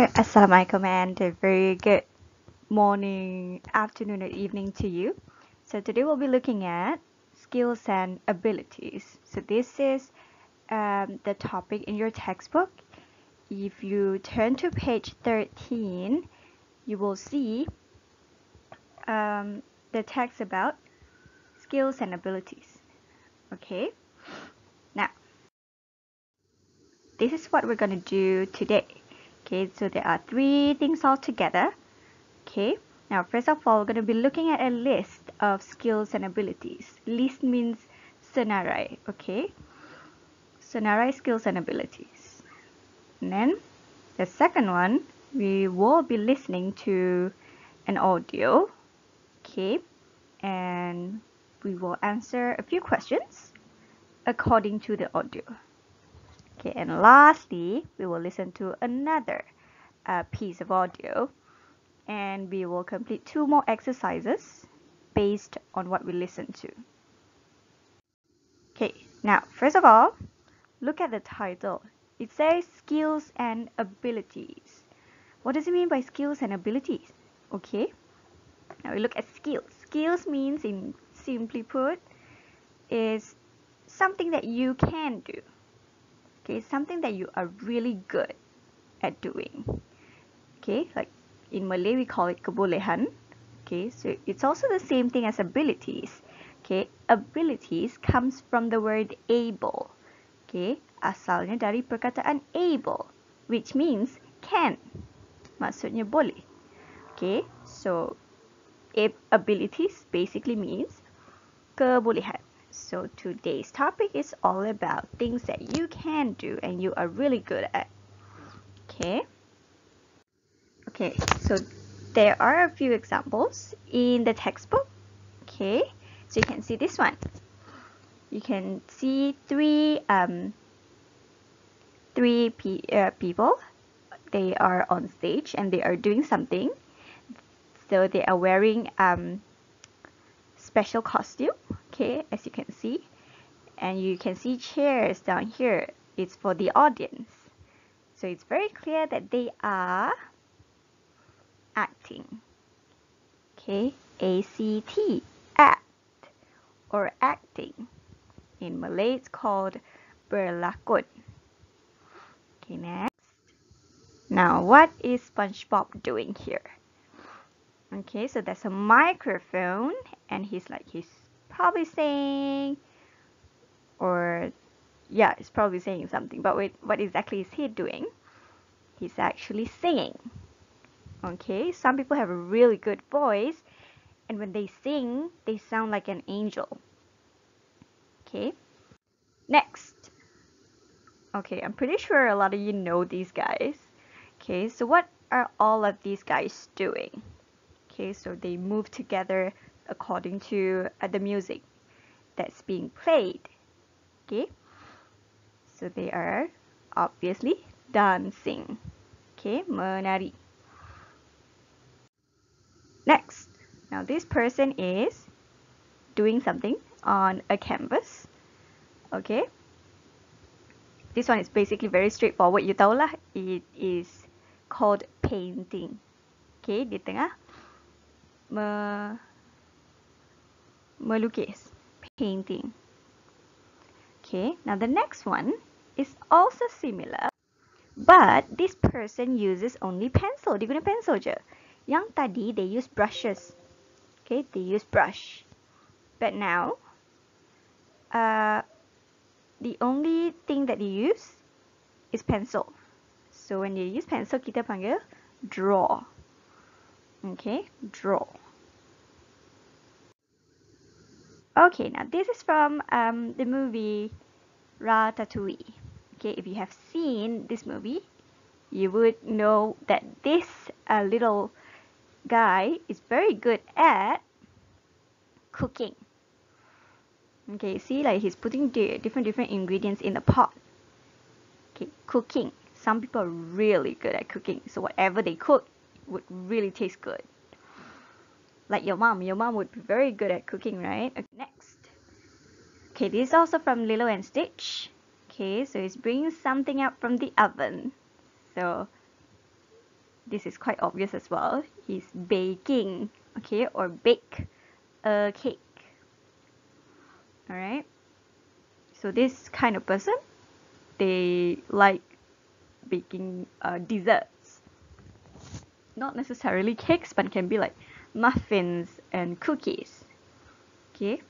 Assalamualaikum and a very good morning, afternoon, or evening to you. So today we'll be looking at skills and abilities. So this is um, the topic in your textbook. If you turn to page 13, you will see um, the text about skills and abilities. Okay, now this is what we're going to do today. Okay, so there are three things all together. Okay, now first of all, we're going to be looking at a list of skills and abilities. List means senarai, okay? Senarai skills and abilities. And then the second one, we will be listening to an audio, okay? And we will answer a few questions according to the audio. Okay, and lastly, we will listen to another uh, piece of audio and we will complete two more exercises based on what we listen to. Okay, now first of all, look at the title. It says skills and abilities. What does it mean by skills and abilities? Okay, now we look at skills. Skills means, in simply put, is something that you can do okay something that you are really good at doing. Okay like in Malay we call it kebolehan. Okay so it's also the same thing as abilities. Okay abilities comes from the word able. Okay asalnya dari perkataan able which means can maksudnya boleh. Okay so abilities basically means kebolehan so today's topic is all about things that you can do and you are really good at. Okay. Okay, so there are a few examples in the textbook. Okay, so you can see this one. You can see three um, three pe uh, people. They are on stage and they are doing something. So they are wearing um, special costume okay as you can see. And you can see chairs down here. It's for the audience. So it's very clear that they are acting okay? ACT act or acting. In Malay it's called berlakon. Okay next. Now what is SpongeBob doing here okay so there's a microphone and he's like he's probably saying or yeah he's probably saying something but wait what exactly is he doing? He's actually singing. Okay some people have a really good voice and when they sing they sound like an angel. Okay next. Okay i'm pretty sure a lot of you know these guys. Okay so what are all of these guys doing okay so they move together according to uh, the music that's being played. Okay, so they are obviously dancing. Okay, menari. Next, now this person is doing something on a canvas. Okay, this one is basically very straightforward. You tahu lah, it is called painting. Okay, di tengah me melukis, painting. Okay, now the next one is also similar, but this person uses only pencil. Dia guna pencil je. Yang tadi, they use brushes. Okay, they use brush. But now, uh, the only thing that they use is pencil. So when they use pencil, kita panggil draw. Okay, draw. Okay, now this is from um, the movie Ratatouille. Okay, if you have seen this movie, you would know that this uh, little guy is very good at cooking. Okay, see like he's putting the different different ingredients in the pot. Okay, cooking. Some people are really good at cooking, so whatever they cook would really taste good like your mom. Your mom would be very good at cooking, right? Okay, next. Okay, this is also from Lilo and Stitch. Okay, so it's bringing something out from the oven. So this is quite obvious as well. He's baking, okay, or bake a cake. Alright. So this kind of person, they like baking uh, desserts. Not necessarily cakes, but can be like muffins and cookies. Okay.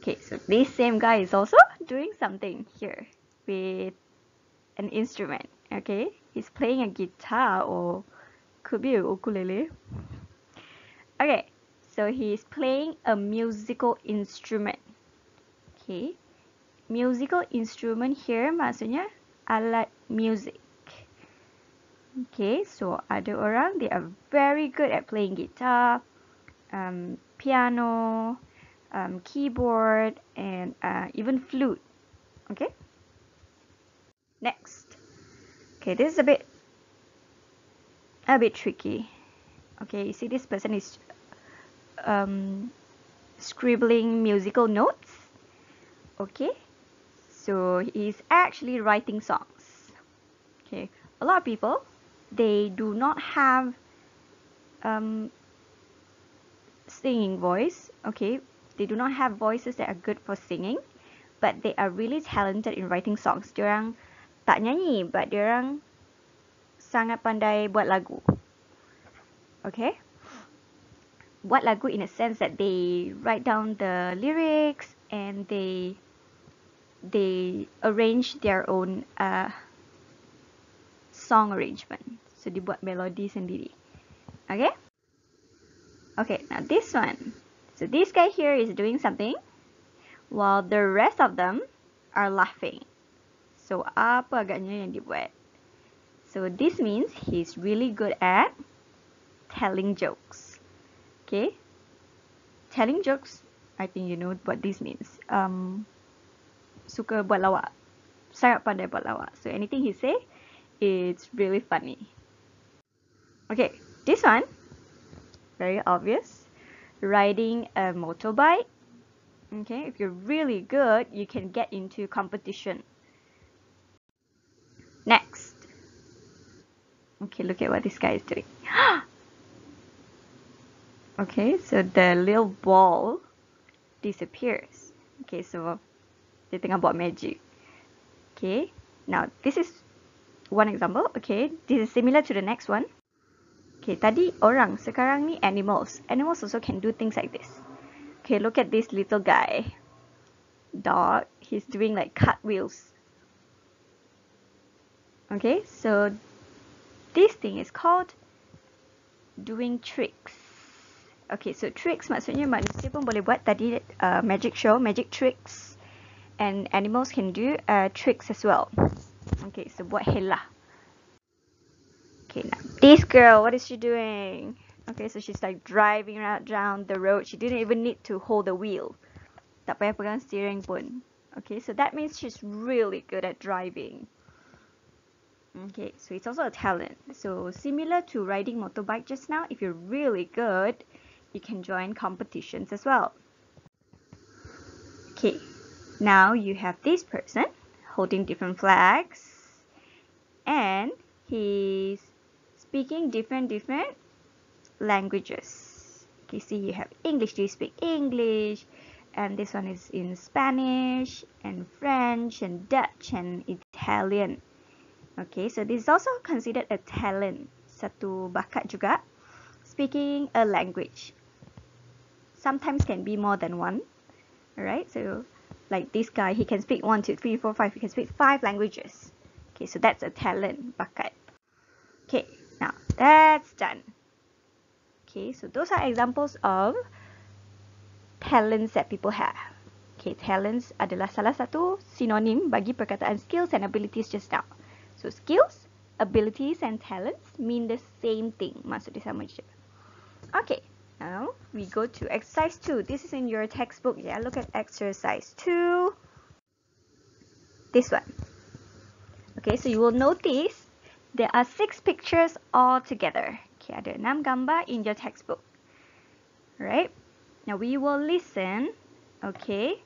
Okay, so this same guy is also doing something here with an instrument. Okay, he's playing a guitar or could be a ukulele. Okay, so he's playing a musical instrument. Okay, musical instrument here maksudnya alat music. Okay, so ada orang they are very good at playing guitar, um, piano, um, keyboard, and uh, even flute. Okay. Next. Okay, this is a bit a bit tricky. Okay, you see this person is um, scribbling musical notes. Okay, so he's actually writing songs. Okay, a lot of people they do not have um, singing voice. Okay, they do not have voices that are good for singing, but they are really talented in writing songs. Diorang tak nyanyi but dia orang sangat pandai buat lagu. Okay? Buat lagu in a sense that they write down the lyrics and they they arrange their own uh, song arrangement. So dibuat melodi sendiri. Okay? Okay, now this one. So this guy here is doing something while the rest of them are laughing. So, apa agaknya yang dibuat? So, this means he's really good at telling jokes. Okay? Telling jokes, I think you know what this means. Um, suka buat lawak. Sangat pandai buat lawak. So, anything he say, it's really funny. Okay, this one, very obvious. Riding a motorbike. Okay, if you're really good, you can get into competition. Next. Okay, look at what this guy is doing. okay, so the little ball disappears. Okay, so they think about magic. Okay, now this is one example. Okay, this is similar to the next one. Okay, tadi orang, sekarang ni animals. Animals also can do things like this. Okay, look at this little guy. Dog, he's doing like cartwheels Okay, so this thing is called doing tricks. Okay, so tricks maksudnya manusia pun boleh buat tadi uh, magic show, magic tricks. And animals can do uh, tricks as well. Okay, so buat helah. Okay, now this girl, what is she doing? Okay, so she's like driving around down the road. She didn't even need to hold the wheel. Tak payah pegang steering pun. Okay, so that means she's really good at driving. Okay, so it's also a talent. So similar to riding motorbike just now, if you're really good, you can join competitions as well. Okay, now you have this person holding different flags and he's speaking different different languages. Okay, see you have English, do you speak English? And this one is in Spanish and French and Dutch and Italian. Okay, so this is also considered a talent, satu bakat juga. Speaking a language. Sometimes can be more than one. Alright, so like this guy, he can speak one, two, three, four, five. He can speak five languages. Okay, so that's a talent, bakat. Okay, now that's done. Okay, so those are examples of talents that people have. Okay, talents adalah salah satu sinonim bagi perkataan skills and abilities just now. So skills, abilities and talents mean the same thing. Maksud dia sama je. Okay, now we go to exercise 2. This is in your textbook. Yeah, look at exercise 2. This one. Okay, so you will notice there are six pictures all together. Okay, ada enam gambar in your textbook. Right? Now we will listen, okay,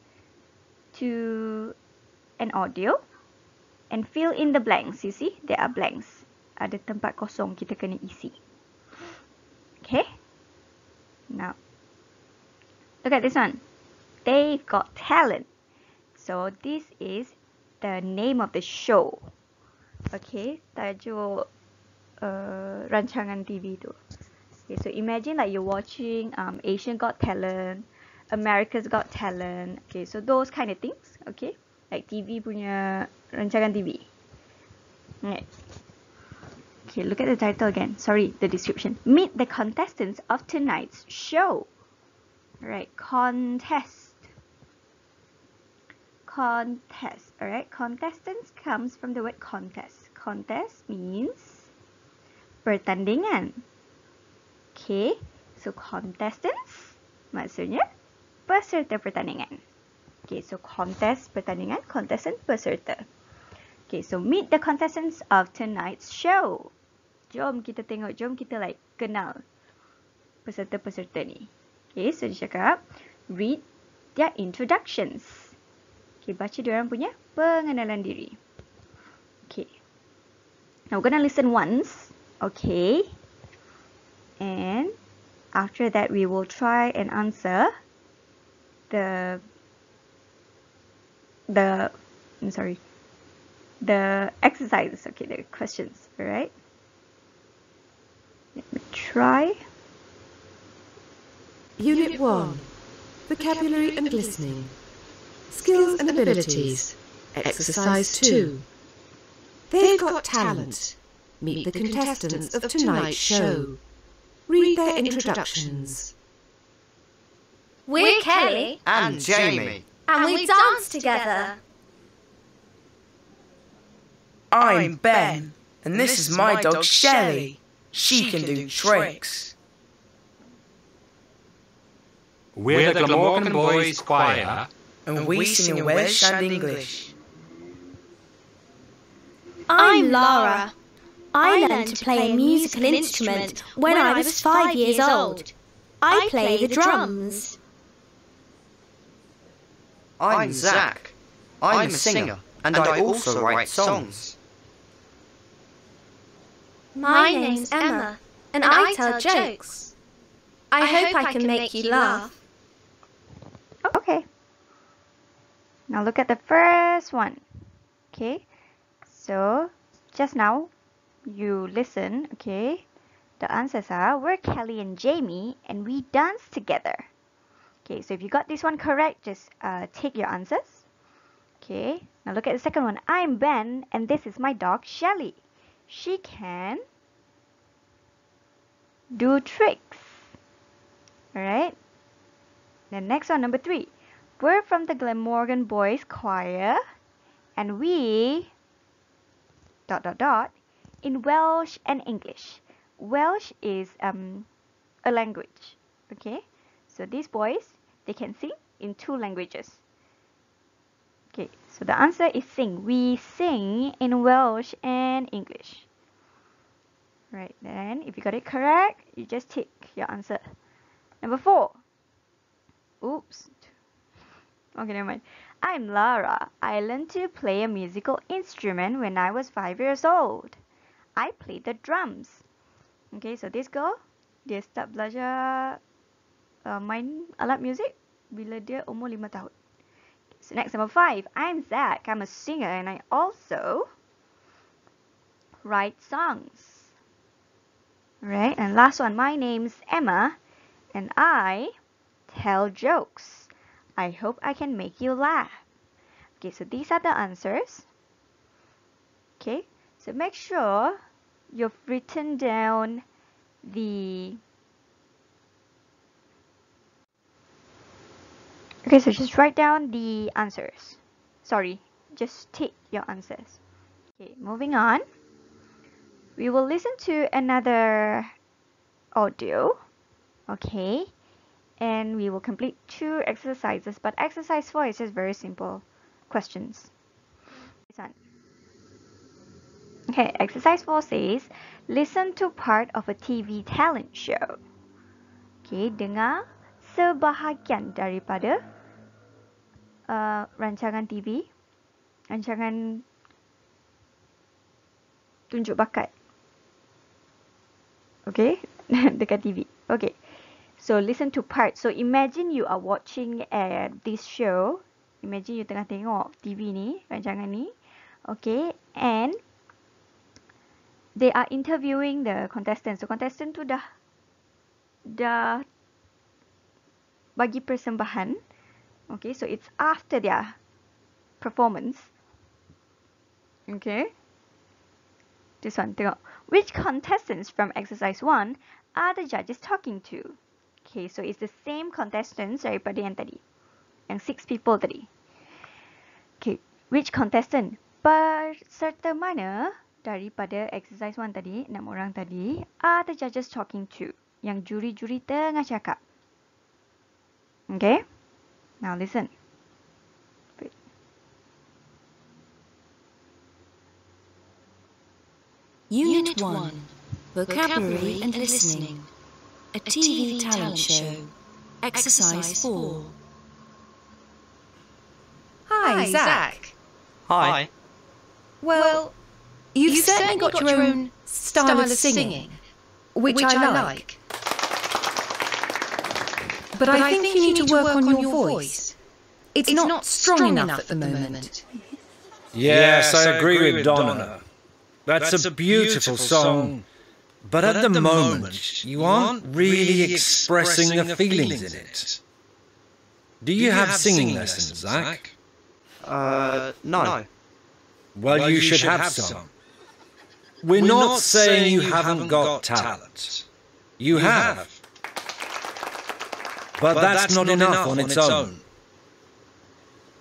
to an audio and fill in the blanks. You see, there are blanks. ada tempat kosong kita kena isi. Okay. Now, look at this one. They've got talent. So this is the name of the show. Okay, tajuk uh, rancangan TV tu. Okay, so imagine like you're watching um, Asian Got Talent, America's Got Talent. Okay, so those kind of things. Okay, like TV punya rancangan TV. Okay, look at the title again. Sorry, the description. Meet the contestants of tonight's show. Right, contest. Contest. Alright, contestants comes from the word contest. Contest means pertandingan. Okay, so contestants maksudnya peserta pertandingan. Okay, so contest pertandingan, contestant peserta. Okay, so meet the contestants of tonight's show. Jom kita tengok, jom kita like kenal peserta-peserta ni. Okay, so dia cakap, read their introductions. Okay, baca dia orang punya pengenalan diri. Okay. Now we're gonna listen once. Okay. And after that, we will try and answer the the I'm sorry the exercises, okay, the questions, all right? Let me try. Unit 1 Vocabulary and Listening Skills and Abilities Exercise 2 They've got talent. Meet the contestants of tonight's show. Read their introductions. We're Kelly, And Jamie. and we dance together. I'm Ben, and this is my dog Shelly. She can do tricks. We're the Glamorgan Boys Choir. And we sing in Welsh and English. I'm Lara. I learned to play a musical instrument when I was five years old. I play the drums. I'm Zach. I'm a singer, and I also write songs. My name's Emma, and I tell jokes. I hope I can make you laugh. Okay. Now look at the first one. Okay. So just now you listen, okay? The answers are we're Kelly and Jamie and we dance together. Okay, so if you got this one correct, just uh, take your answers. Okay, now look at the second one. I'm Ben and this is my dog Shelly. She can do tricks. Alright. The next one, number three. We're from the Glamorgan Boys Choir and we dot dot dot in Welsh and English. Welsh is um, a language. Okay, so these boys they can sing in two languages. Okay, so the answer is sing. We sing in Welsh and English. Right, then if you got it correct, you just tick your answer. Number four. Oops. Okay, never mind. I'm Lara. I learned to play a musical instrument when I was five years old. I play the drums. Okay, so this girl, dia start belajar uh, main alat muzik bila dia umur lima tahun. So next, number five. I'm Zach. I'm a singer and I also write songs. Right, and last one. My name's Emma and I tell jokes. I hope I can make you laugh. Okay, so these are the answers. Okay, so make sure you've written down the Okay, so just write down the answers. Sorry, just take your answers. Okay, moving on. We will listen to another audio. Okay, and we will complete two exercises, but exercise four is just very simple questions. Okay, exercise 4 says, listen to part of a TV talent show. Okay, dengar sebahagian daripada uh, rancangan TV, rancangan tunjuk bakat. Okay, dekat TV. Okay. So listen to part. So imagine you are watching uh, this show. Imagine you tengah tengok TV ni, rancangan ni. Okay, and they are interviewing the contestants. So contestant tu dah dah bagi persembahan. Okay, so it's after their performance. Okay. This one, tengok. Which contestants from exercise 1 are the judges talking to? Okay, so it's the same contestants daripada yang tadi. Yang six people tadi. Okay, which contestant? Peserta mana daripada exercise one tadi, enam orang tadi, are the judges talking to? Yang juri-juri tengah cakap. Okay, now listen. Unit 1 Vocabulary and Listening. A TV talent show. Exercise 4. Hi, Zach. Hi. Well, you've, certainly got, your own style, of singing, which, I like. But, I think, you need to work on your voice. It's, not, strong, enough at the moment. Yes, I agree with Donna. That's a beautiful song, but at the moment you aren't really expressing the feelings in it. Do you have singing lessons, Zach? Uh, no. Well, you should have some. We're not saying you haven't got talent. You have. But that's not enough on its own.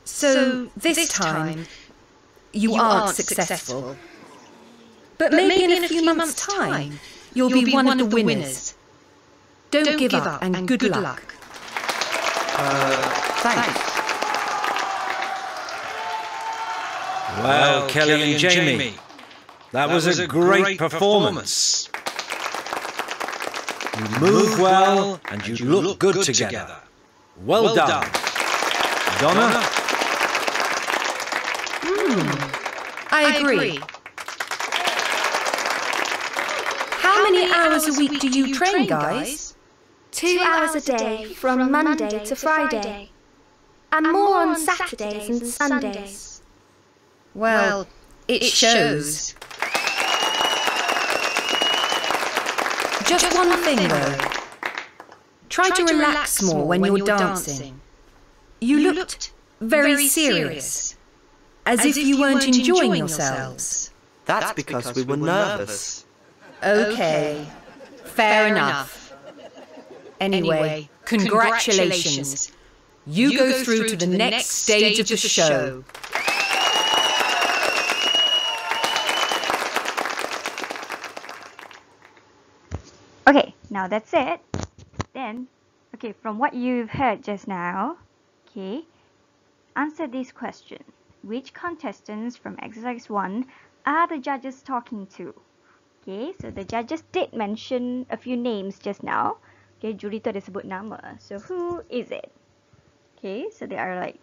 So, this, time, you, aren't successful. But maybe, in a few months' time, you'll, be, one, of the winners. Don't, give, up, and, good, luck. Uh, thanks. Well, Kelly and Jamie, that was a great performance. You move well and you look good together. Well done. Donna? Hmm. I agree. How many hours a week do you train, guys? Two hours a day from Monday to Friday. And more on Saturdays and Sundays. Well, it shows. Just one thing though. Try to relax more when you're dancing. You looked very serious, as if you weren't enjoying yourselves. That's because we were nervous. Okay, fair enough. Anyway, congratulations. You go through to the next stage of the show. Okay, now that's it. Then, okay, from what you've heard just now, okay, answer this question. Which contestants from exercise 1 are the judges talking to? Okay, so the judges did mention a few names just now. Okay, juri tu ada sebut nama. So who is it? Okay, so there are like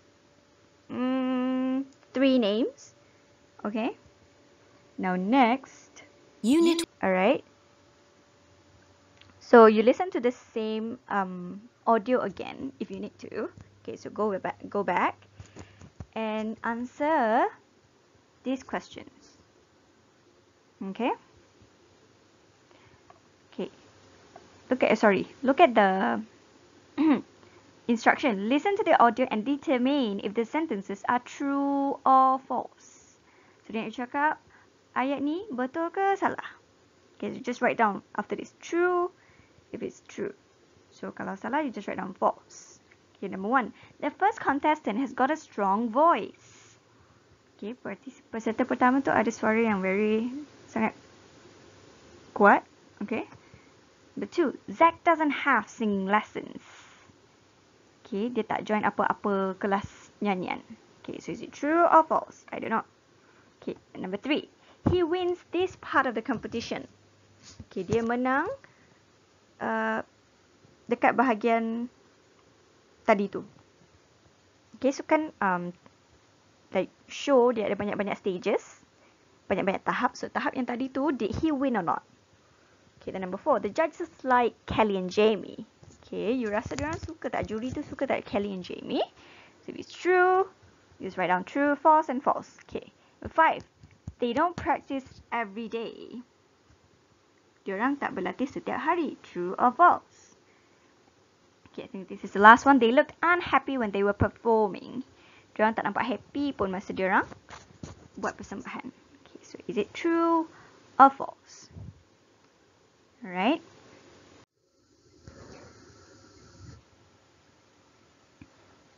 mm, three names. Okay. Now next, Unit alright. So you listen to the same um, audio again if you need to. Okay, so go back, go back, and answer these questions. Okay. Look at sorry. Look at the instruction. Listen to the audio and determine if the sentences are true or false. So dia nak cakap ayat ni betul ke salah? Okay, so just write down after this true if it's true. So kalau salah, you just write down false. Okay, number one. The first contestant has got a strong voice. Okay, peserta pertama tu ada suara yang very sangat kuat. Okay. Number two. Zach doesn't have singing lessons. Okay, dia tak join apa-apa kelas nyanyian. Okay, so is it true or false? I don't know. Okay, number three. He wins this part of the competition. Okay, dia menang uh, dekat bahagian tadi tu. Okay, so kan um, like show dia ada banyak-banyak stages, banyak-banyak tahap. So tahap yang tadi tu, did he win or not? Okay, the number four. The judges like Kelly and Jamie. Okay, you rasa diorang suka tak? Juri tu suka tak Kelly and Jamie? So if it's true, you just write down true, false, and false. Okay. Number five. They don't practice every day. Diorang tak berlatih setiap hari. True or false? Okay, I think this is the last one. They looked unhappy when they were performing. Diorang tak nampak happy pun masa diorang buat persembahan. Okay, so is it true or false? Alright.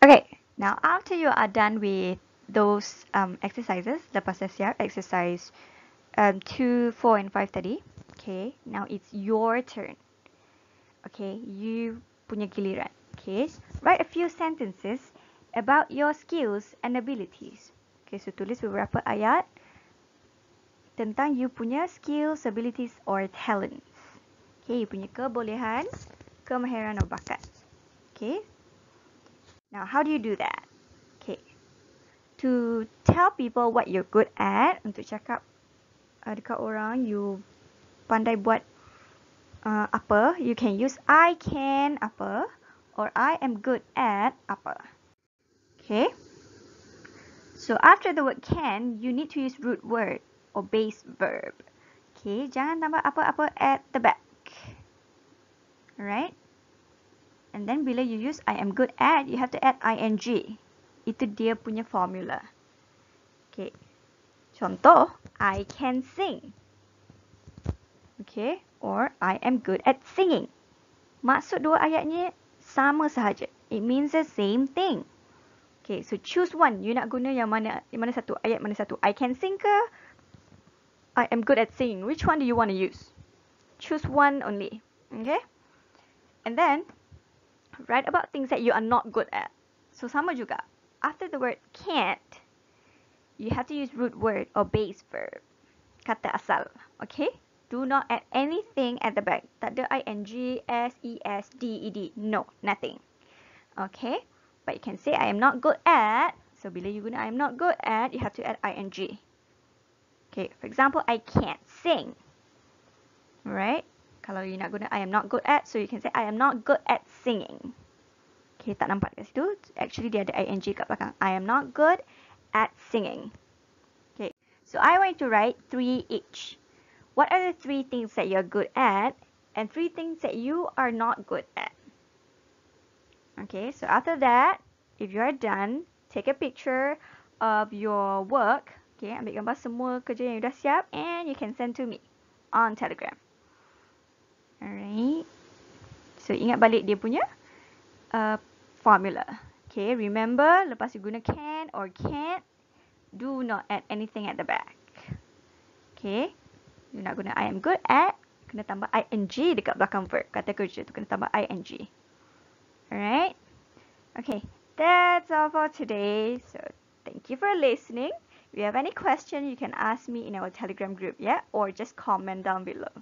Okay, now after you are done with those um, exercises, dah siap exercise um, 2, 4 and 5 tadi. Okay, now it's your turn. Okay, you punya giliran. Okay, write a few sentences about your skills and abilities. Okay, so tulis beberapa ayat tentang you punya skills, abilities or talents. Okay, you punya kebolehan, kemahiran atau bakat. Okay, now how do you do that? Okay, to tell people what you're good at, untuk cakap uh, dekat orang you pandai buat uh, apa, you can use I can apa or I am good at apa. Okay. So after the word can, you need to use root word or base verb. Okay, jangan tambah apa-apa at the back. Alright. And then bila you use I am good at, you have to add ing. Itu dia punya formula. Okay. Contoh, I can sing. Okay, or I am good at singing. Maksud dua ayatnya sama sahaja. It means the same thing. Okay, so choose one. You nak guna yang mana yang mana satu? Ayat mana satu? I can sing ke? I am good at singing. Which one do you want to use? Choose one only. Okay? And then, write about things that you are not good at. So sama juga. After the word can't, you have to use root word or base verb. Kata asal. Okay? Do not add anything at the back. Tak ada ing, s, e, s, d, e, d. No, nothing. Okay? But you can say I am not good at. So bila you guna I am not good at, you have to add ing. Okay, for example, I can't sing. Right? Kalau you nak guna I am not good at, so you can say I am not good at singing. Okay, tak nampak kat situ. Actually, dia ada ing kat belakang. I am not good at singing. Okay, so I want to write three each. What are the three things that you're good at and three things that you are not good at? Okay, so after that, if you are done, take a picture of your work. Okay, ambil gambar semua kerja yang dah siap and you can send to me on Telegram. So, ingat balik dia punya uh, formula. Okay, remember lepas you guna can or can't, do not add anything at the back. Okay, you nak guna I am good at, kena tambah ing dekat belakang verb. Kata kerja tu kena tambah ing. Alright. Okay, that's all for today. So, thank you for listening. If you have any question, you can ask me in our Telegram group, yeah? Or just comment down below.